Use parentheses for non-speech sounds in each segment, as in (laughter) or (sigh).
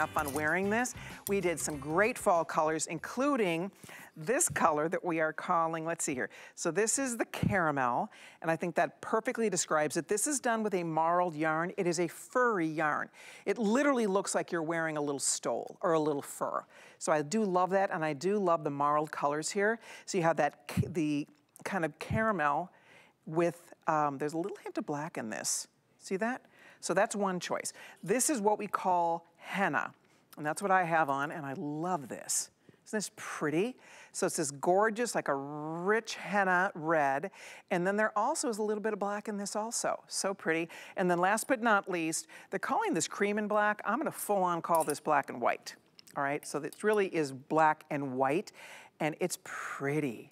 have fun wearing this. We did some great fall colors, including this color that we are calling, let's see here. So this is the caramel, and I think that perfectly describes it. This is done with a marled yarn. It is a furry yarn. It literally looks like you're wearing a little stole or a little fur. So I do love that, and I do love the marled colors here. So you have that, the kind of caramel with, um, there's a little hint of black in this. See that? So that's one choice. This is what we call henna, and that's what I have on, and I love this. Isn't this pretty? So it's this gorgeous, like a rich henna red. And then there also is a little bit of black in this also. So pretty. And then last but not least, they're calling this cream and black. I'm gonna full on call this black and white. All right, so it really is black and white, and it's pretty.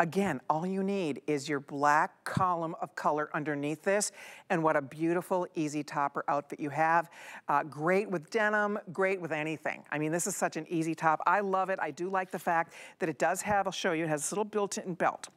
Again, all you need is your black column of color underneath this, and what a beautiful, easy topper outfit you have. Uh, great with denim, great with anything. I mean, this is such an easy top. I love it. I do like the fact that it does have, I'll show you, it has this little built-in belt.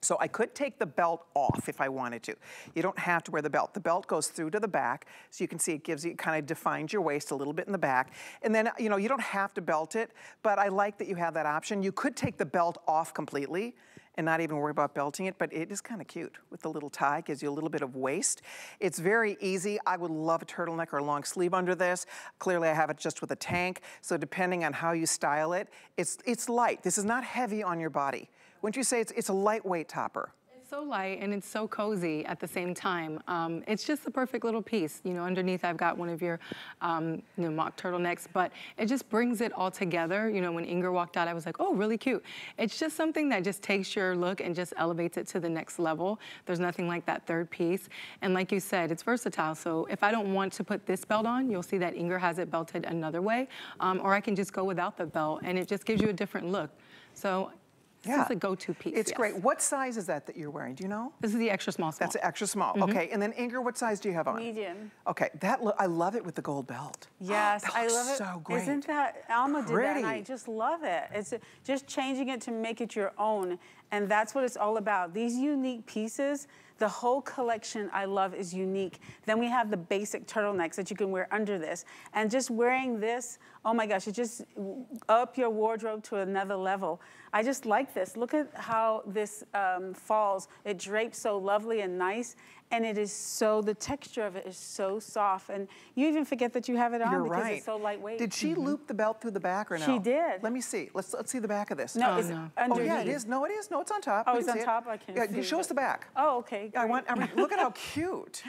So I could take the belt off if I wanted to. You don't have to wear the belt. The belt goes through to the back, so you can see it gives you, it kind of defines your waist a little bit in the back. And then, you know, you don't have to belt it, but I like that you have that option. You could take the belt off completely and not even worry about belting it, but it is kind of cute with the little tie, gives you a little bit of waist. It's very easy. I would love a turtleneck or a long sleeve under this. Clearly I have it just with a tank, so depending on how you style it, it's, it's light. This is not heavy on your body. Wouldn't you say it's, it's a lightweight topper? It's so light and it's so cozy at the same time. Um, it's just the perfect little piece. You know, underneath I've got one of your um, you know, mock turtlenecks, but it just brings it all together. You know, when Inger walked out, I was like, oh, really cute. It's just something that just takes your look and just elevates it to the next level. There's nothing like that third piece. And like you said, it's versatile. So if I don't want to put this belt on, you'll see that Inger has it belted another way, um, or I can just go without the belt and it just gives you a different look. So this yeah. is a go-to piece. It's yes. great. What size is that that you're wearing? Do you know? This is the extra small. small. That's the extra small. Mm -hmm. Okay, and then Inger, what size do you have on? Medium. Okay, that I love it with the gold belt. (gasps) Yes, I love it. So great. Isn't that Alma Pretty. did that? And I just love it. It's just changing it to make it your own, and that's what it's all about. These unique pieces. The whole collection I love is unique. Then we have the basic turtlenecks that you can wear under this. And just wearing this, oh my gosh, it just up your wardrobe to another level. I just like this. Look at how this um, falls. It drapes so lovely and nice. And it is so, the texture of it is so soft. And you even forget that you have it on You're because right. it's so lightweight. Did she mm -hmm. loop the belt through the back or no? She did. Let me see. Let's let's see the back of this. No, oh, it's no. underneath. Oh yeah, it is. No, it is. No, it's on top. Oh, it's on top? I can't yeah, see Show us the back. Oh, okay. Great. I want, I mean, look at how (laughs) cute.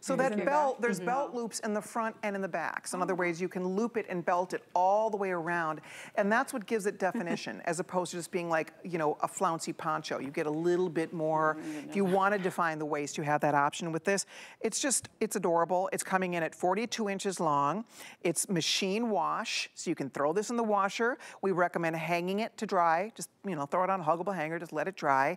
So that belt, there's mm -hmm. belt loops in the front and in the back. So in other ways, you can loop it and belt it all the way around. And that's what gives it definition, as opposed to just being like, you know, a flouncy poncho. You get a little bit more, -hmm. if you want to define the waist, you have that option with this. It's just, it's adorable. It's coming in at 42 inches long. It's machine wash, so you can throw this in the washer. We recommend hanging it to dry. Just, you know, throw it on a huggable hanger, just let it dry.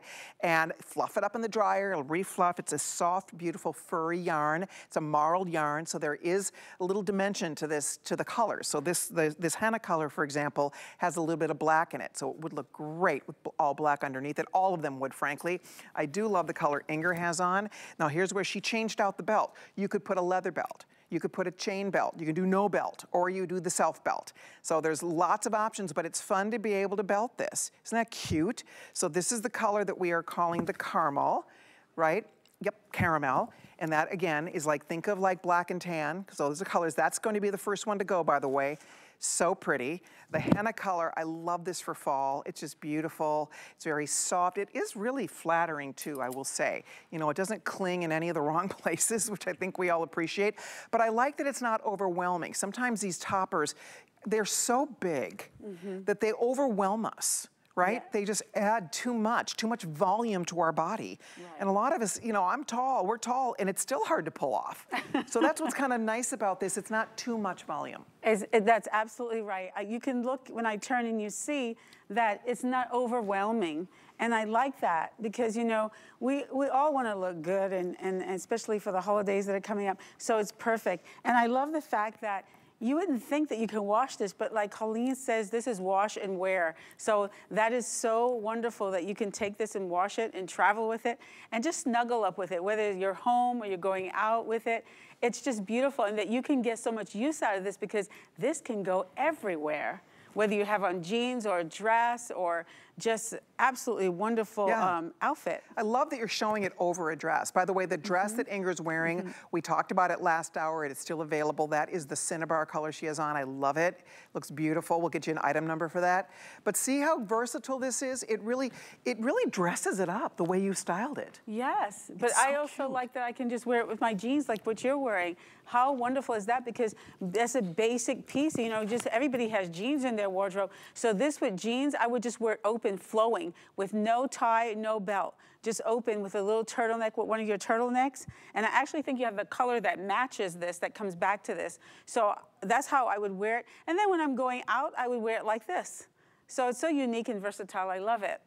And fluff it up in the dryer, it'll refluff. It's a soft, beautiful, furry yarn yarn. It's a marled yarn, so there is a little dimension to this, to the color. So this, the, this henna color, for example, has a little bit of black in it, so it would look great with all black underneath it. All of them would, frankly. I do love the color Inger has on. Now here's where she changed out the belt. You could put a leather belt. You could put a chain belt. You can do no belt, or you do the self belt. So there's lots of options, but it's fun to be able to belt this. Isn't that cute? So this is the color that we are calling the caramel, right? Yep, caramel. And that, again, is like, think of like black and tan, because those are colors. That's going to be the first one to go, by the way. So pretty. The henna color, I love this for fall. It's just beautiful. It's very soft. It is really flattering too, I will say. You know, it doesn't cling in any of the (laughs) wrong places, which I think we all appreciate. But I like that it's not overwhelming. Sometimes these toppers, they're so big mm -hmm. that they overwhelm us right? Yeah. They just add too much, too much volume to our body. Right. And a lot of us, you know, I'm tall, we're tall, and it's still hard to pull off. so that's what's kind of (laughs) nice about this. It's not too much volume. Is, that's absolutely right. You can look, when I turn and you see that it's not overwhelming. And I like that because, you know, we, we all want to look good, and, and, and especially for the holidays that are coming up. So it's perfect. And I love the fact that you wouldn't think that you can wash this, but like Colleen says, this is wash and wear. So that is so wonderful that you can take this and wash it and travel with it and just snuggle up with it, whether you're home or you're going out with it. it's just beautiful and that you can get so much use out of this because this can go everywhere whether you have on jeans or a dress or just absolutely wonderful yeah. um, outfit. I love that you're showing it over a dress. By the way, the dress mm -hmm. that Ingrid's wearing, mm -hmm. we talked about it last hour. It is still available. That is the Cinnabar color she has on. I love it. Looks beautiful. We'll get you an item number for that. But see how versatile this is? It really, it really dresses it up the way you styled it. Yes, but I also cute. like that I can just wear it with my jeans like what you're wearing. How wonderful is that? Because that's a basic piece. You know, just everybody has jeans in their wardrobe. So this with jeans, I would just wear it open, flowing, with no tie, no belt. Just open with a little turtleneck with one of your turtlenecks. And I actually think you have the color that matches this, that comes back to this. So that's how I would wear it. And then when I'm going out, I would wear it like this. So it's so unique and versatile. I love it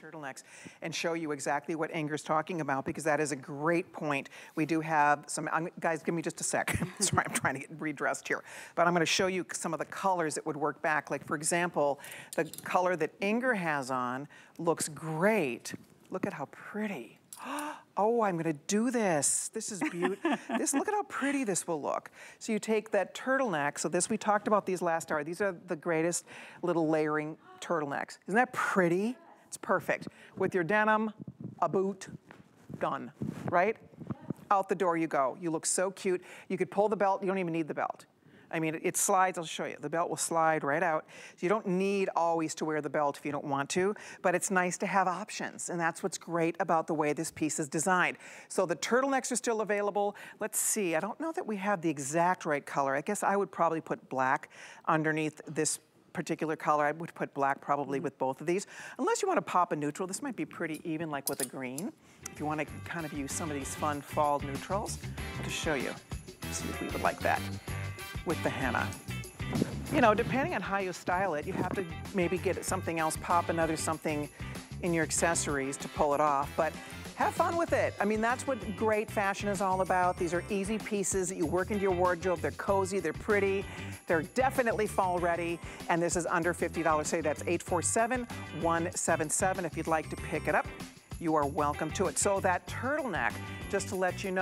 turtlenecks and show you exactly what Ingrid's talking about because that is a great point. We do have some, I'm, guys, give me just a sec. (laughs) Sorry, I'm trying to get redressed here. But I'm gonna show you some of the colors that would work back. Like for example, the color that Ingrid has on looks great. Look at how pretty. (gasps) Oh, I'm gonna do this. This is beautiful. (laughs) this, look at how pretty this will look. So you take that turtleneck, so this, we talked about these last hour. These are the greatest little layering turtlenecks. Isn't that pretty? It's perfect. With your denim, a boot, done, right? Out the door you go. You look so cute. You could pull the belt, you don't even need the belt. I mean, it slides, I'll show you. The belt will slide right out. So you don't need always to wear the belt if you don't want to, but it's nice to have options. And that's what's great about the way this piece is designed. So the turtlenecks are still available. Let's see, I don't know that we have the exact right color. I guess I would probably put black underneath this particular color. I would put black probably mm -hmm. with both of these. Unless you want to pop a neutral, this might be pretty even like with a green. If you want to kind of use some of these fun fall neutrals, I'll just show you. See if we would like that with the henna. You know, depending on how you style it, you have to maybe get something else, pop another something in your accessories to pull it off. But have fun with it. I mean, that's what great fashion is all about. These are easy pieces that you work into your wardrobe. They're cozy, they're pretty, they're definitely fall ready, and this is under $50. Say that's 847-177 if you'd like to pick it up. You are welcome to it. So that turtleneck, just to let you know,